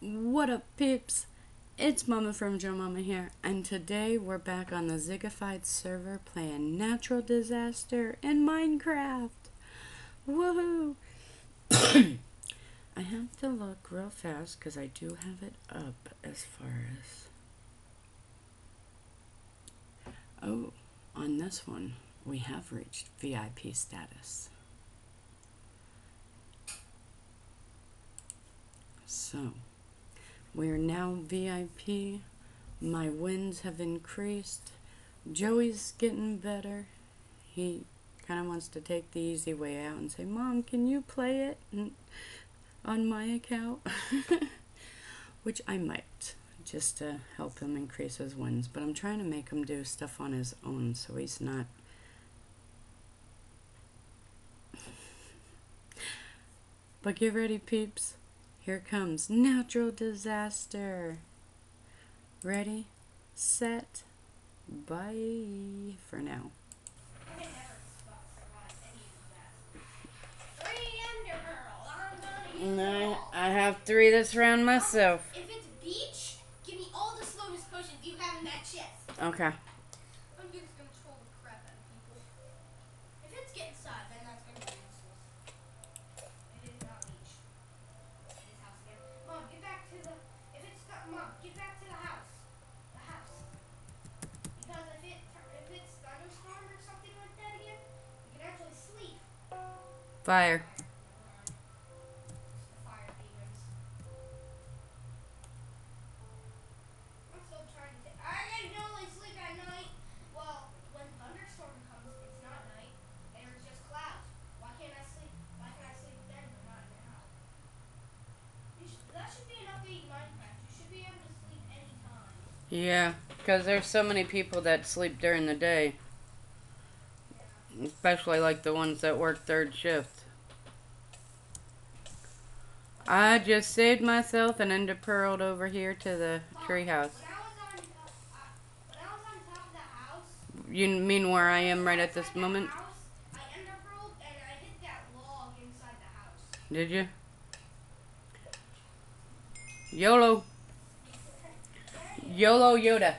What up, peeps? It's Mama from Joe Mama here, and today we're back on the Zigafide server playing Natural Disaster in Minecraft. Woohoo! I have to look real fast because I do have it up as far as. Oh, on this one, we have reached VIP status. So, we are now VIP. My wins have increased. Joey's getting better. He kind of wants to take the easy way out and say, Mom, can you play it on my account? Which I might, just to help him increase his wins. But I'm trying to make him do stuff on his own so he's not. But get ready, peeps. Here comes natural disaster. Ready, set, bye for now. I can never spot survive any of that. Three Ender Pearl. I'm gonna use them all. I have three this round myself. If it's beach, give me all the slowness potions you have in that chest. Okay. Anytime. Yeah, because there's so many people that sleep during the day. Especially like the ones that work third shift. I just saved myself and ender pearled over here to the treehouse. When I was on, uh, when I was on top of the house. You mean where I am right at this moment? House, I ender pearled and I hit that log inside the house. Did you? YOLO. YOLO Yoda.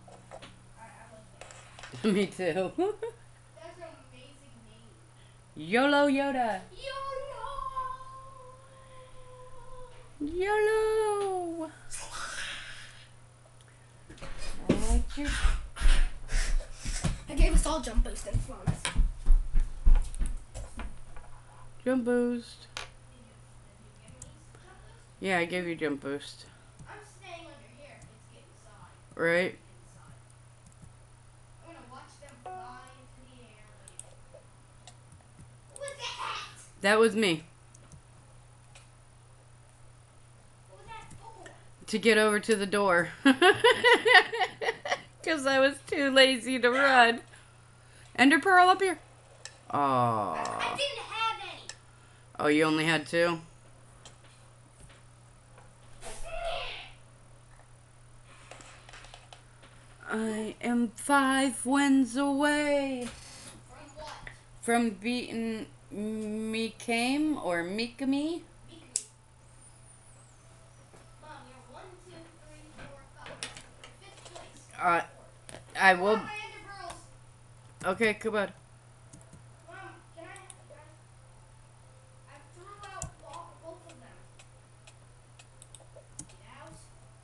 I, I was Me too. That's an amazing name. YOLO Yoda. YOLO! YOLO. I gave us all jump boost and slowness. Jump boost. Yeah, I gave you jump boost. I'm staying under here. It's getting inside. Right? That? Was me. What was that for? To get over to the door. Because I was too lazy to run. Ender Pearl up here. I didn't have any. Oh, you only had two? I am five wins away From what? from beating Mikame or Mikami. Mom, you're one, two, three, four, five. Fifth place. Uh, I will. Mom, my ender pearls. Okay, come on. I? Can I, I threw out all, both of them. Get out.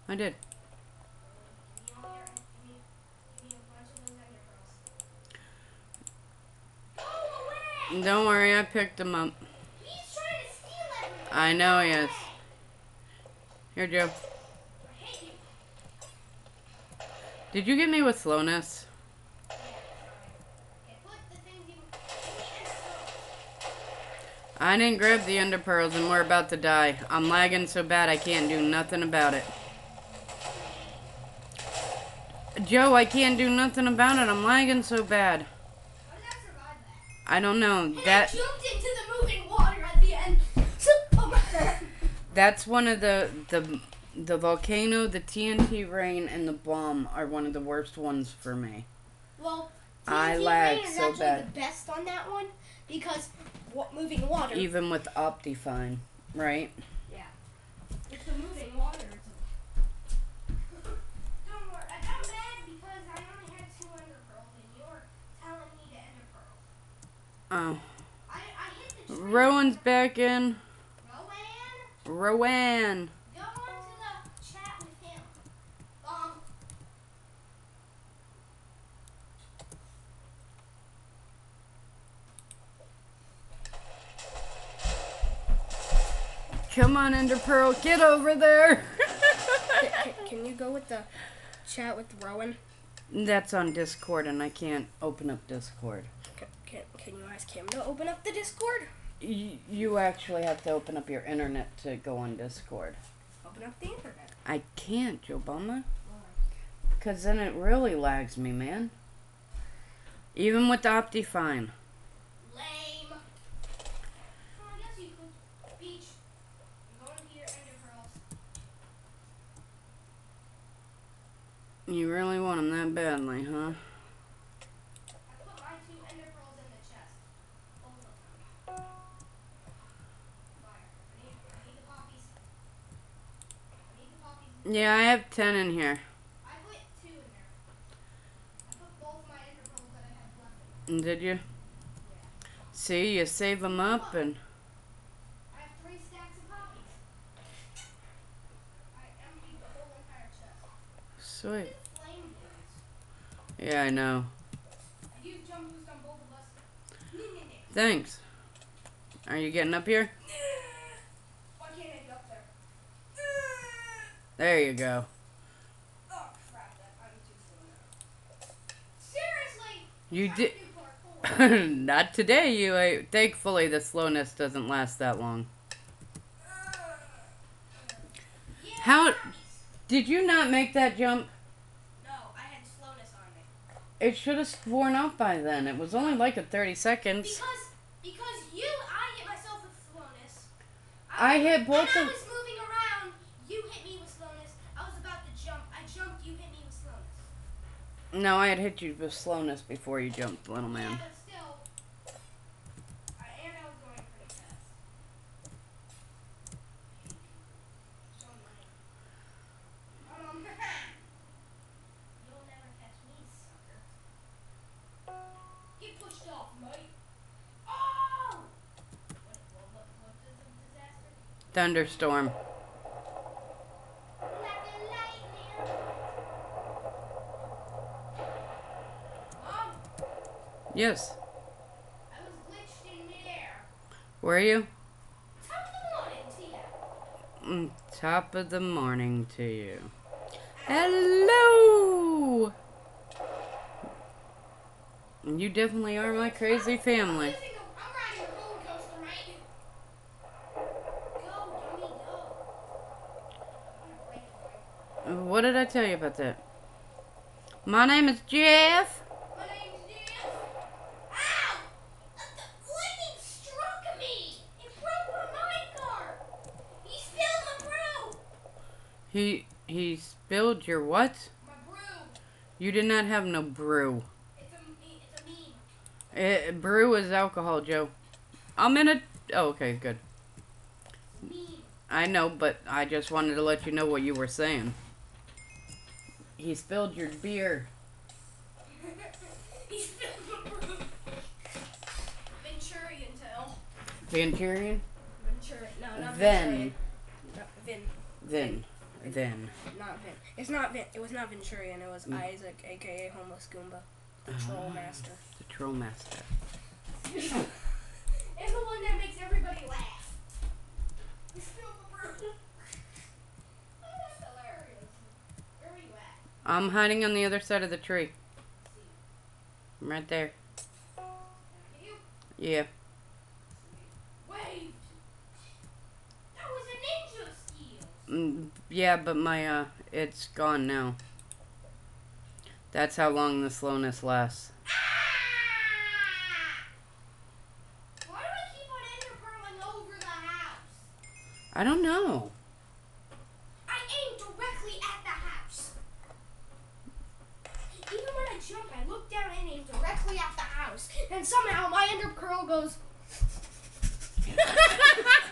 I did. Give me all your, give me, give me a bunch of those ender pearls. Go away! Don't worry, I picked them up. He's trying to steal everything. I know he is. Here, Joe. I hate you. Did you get me with slowness? Okay, put the things you. Give me ender pearls. I didn't grab the ender pearls and we're about to die. I'm lagging so bad I can't do nothing about it. Joe, I can't do nothing about it. I'm lagging so bad. I don't know. And That I jumped into the moving water at the end. So, my god. that's one of the the the volcano, the TNT rain, and the bomb are one of the worst ones for me. Well, I TNT lag Rain is so actually bad. the best on that one because moving water. Even with Optifine, right? Um, Rowan's back in. Rowan, Rowan. go into the chat with him. Come on, Ender Pearl, get over there. Can, can you go with the chat with Rowan? That's on Discord, and I can't open up Discord. Can, you ask him to open up the Discord? Y- you actually have to open up your internet to go on Discord. Open up the internet. I can't, Obama. Because then it really lags me, man. Even with Optifine. lame. I guess you could. Beach. I'm going to your ender pearls. You really want them that badly, huh? Yeah, I have 10 in here. I put two in there. I put both my ender pearls that I had left in Did you? See, you save them up and. I have three stacks of. I emptied the whole entire chest. Sweet. Yeah, I know. Used jump boost on both of us. Thanks. Are you getting up here? Why can't I get up there? There you go. Oh crap! That I'm too slow now. Seriously? You did. to do parkour. Not today, you. I, thankfully, the slowness doesn't last that long. Yeah, How- Did you not make that jump? No, I had slowness on me. It should have worn off by then. It was only like a 30 seconds. Because because you, I hit myself with slowness. I hit both I of- was moving around. You hit me with slowness. I was about to jump. I jumped. You hit me with slowness. No, I had hit you with slowness before you jumped, little man. but Yes. I was glitched in midair. Were you? Top of the morning to ya. Mm, top of the morning to you. Hello! You definitely are my crazy family. I'm using a- I'm riding a roller coaster, mate. Go, dummy, go. I'm gonna break it, right? What did I tell you about that? My name is Jeff. My name's Jeff. Ow! Uh, The lightning struck me. It broke my minecart. He spilled my brew. He he spilled your what? My brew. You did not have no brew. It's a it's a meme. Eh, brew is alcohol, Joe. I'm in a. Oh, okay, good. I know, but I just wanted to let you know what you were saying. He spilled your beer. he spilled my brew. Venturian Tale. Venturian? Ventura. No, not Then. Venturian. No, Vin. Then. Then. Not Vin. It's not Vin. It was not Venturian. It was Isaac, aka Homeless Goomba, the Troll Master. The Troll Master. And the one that makes everybody laugh. He spilled my brew. Oh, that's hilarious. Where are you at? I'm hiding on the other side of the tree. I'm right there. Yeah. waved. That was a ninja skill. Mm, yeah, but my, uh, it's gone now. That's how long the slowness lasts. Why do I keep on over the house? I don't know. I aim directly at the house. Even when I jump, I look down and aim directly at the house. And somehow my ender pearl goes.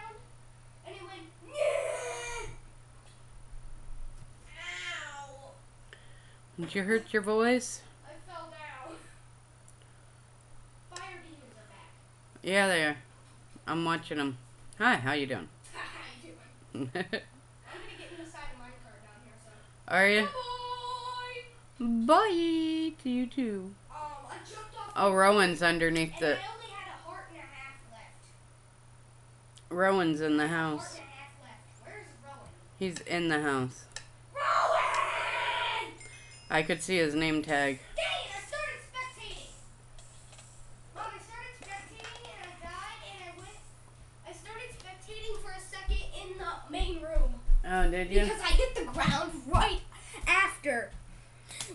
Did you hurt your voice? I fell down. Fire demons are back. Yeah, they are. I'm watching them. Hi, how you doing? How you doing? I'm gonna get inside of my car down here, so. are you? Bye. Bye to you too. Um, I jumped off. Oh, Rowan's underneath the. I only had a heart and a half left. Rowan's in the house. and a half left. Where's Rowan? He's in the house. I could see his name tag. Dang it, I started spectating. Mom, I started spectating and I died and I went. I started spectating for a second in the main room. Oh, did you? Because I hit the ground right after.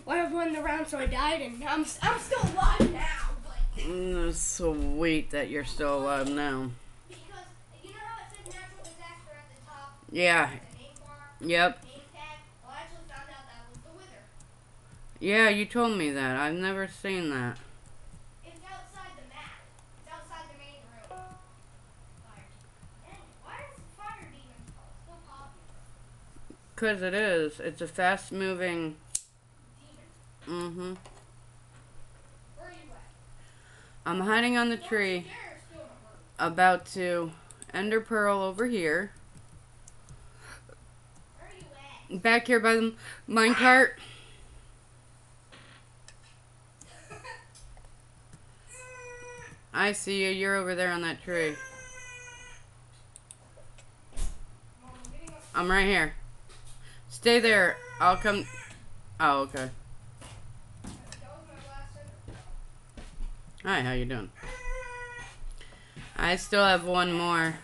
When I won the round, so I died, and I'm, I'm still alive now. But Mm, that's sweet that you're still alive now. because you know how it says natural disaster at the top, Yeah. the name bar, Yep. name tag. Well, I actually found out that was the wither. Yeah, you told me that. I've never seen that. It's outside the map. It's outside the main room. Fire. Dang, why is fire demons so? Cause it is. It's a fast moving. Demon. Mm-hmm. Where are you at? I'm hiding on the tree, you dare steal my bird. about to ender pearl over here. Where are you at? Back here by the minecart. I see you. You're over there on that tree. I'm right here. Stay there. I'll come. Oh, okay. Hi, how you doing? I still have one more.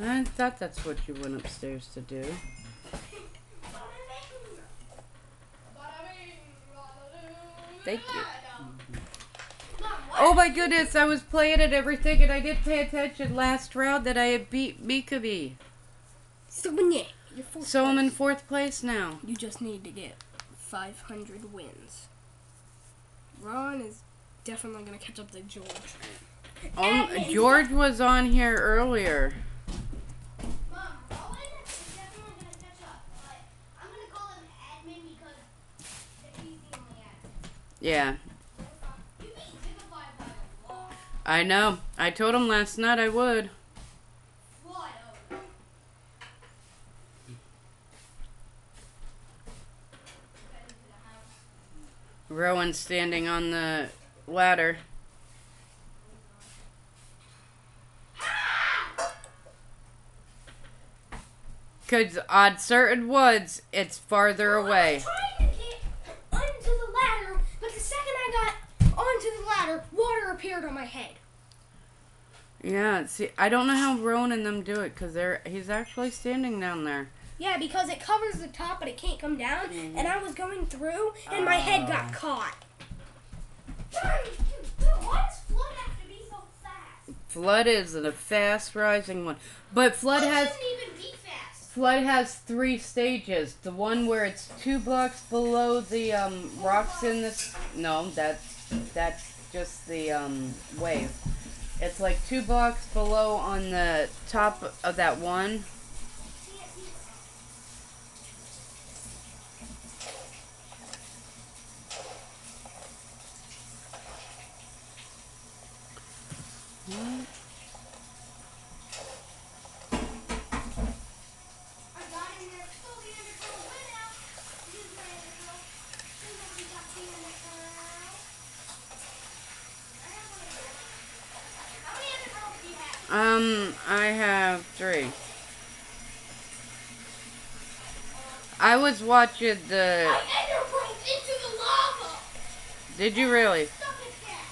I thought that's what you went upstairs to do. Thank you. Oh my goodness, I was playing it everything and I did pay attention last round that I had beat Mikabi. So when you, you're fourth So I'm in fourth place now. You just need to get 500 wins. Ron is definitely gonna catch up to George. Um, George was on here earlier. Mom, Rowan is definitely gonna catch up, but I'm gonna call him admin because he's the only admin. Yeah, I know. I told him last night I would. Rowan standing on the ladder. Cause on certain woods, it's farther away. I was trying to get onto the ladder, but the second I got onto the ladder, appeared on my head. Yeah, see, I don't know how Rowan and them do it, cause they're he's actually standing down there. Yeah, because it covers the top, but it can't come down. And I was going through, and my head got caught. Darn, dude, dude, why does Flood have to be so fast? Flood is a fast rising one, but Flood Flood has even be fast. Flood has three stages. The one where it's two blocks below the um, rocks in this. No, that's that's just the um, wave. It's like two blocks below on the top of that one got in there, stole the ender pearl, went out, used my ender pearl. Then nobody got the ender pearl. I have one of those. How many ender pearls do you have? Um, I have three. I was watching the. I ender pearled into the lava. Did you really? Stuck in that.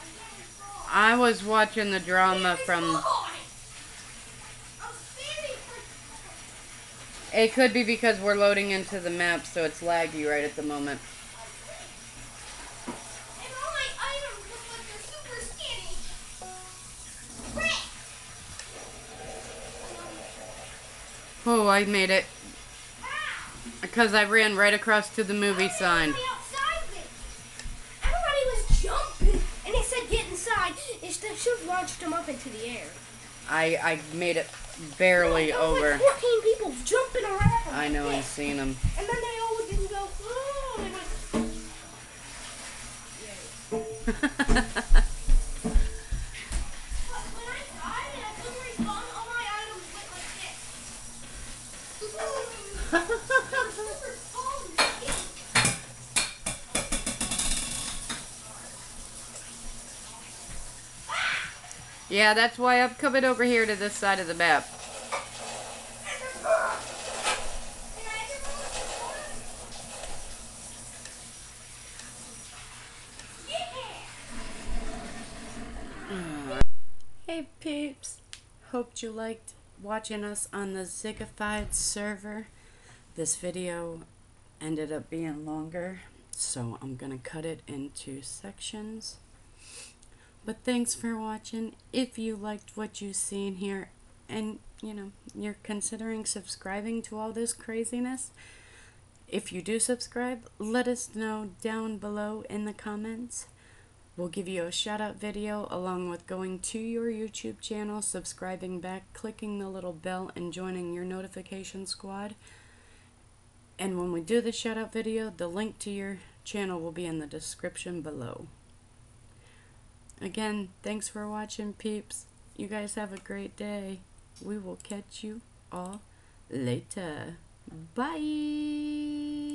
I'm getting frog. I was watching the drama from. frog. I'm standing for. It could be because we're loading into the map, so it's laggy right at the moment. Oh, I made it. Because I ran right across to the movie sign. Everybody outside me. Everybody was jumping, and it said get inside. It should have launched them up into the air. I, I made it barely was over. Like 14 people jumping around. I know I've seen them. And then they all didn't go. Oh, yeah, that's why I'm coming over here to this side of the map. Hey peeps! Hoped you liked watching us on the Zigafide server. This video ended up being longer, so I'm gonna cut it into sections. But thanks for watching. If you liked what you seen here and you know, you're considering subscribing to all this craziness, if you do subscribe, let us know down below in the comments. We'll give you a shout out video along with going to your YouTube channel, subscribing back, clicking the little bell, and joining your notification squad. And when we do the shout out video, the link to your channel will be in the description below. Again, thanks for watching, peeps. You guys have a great day. We will catch you all later. Bye.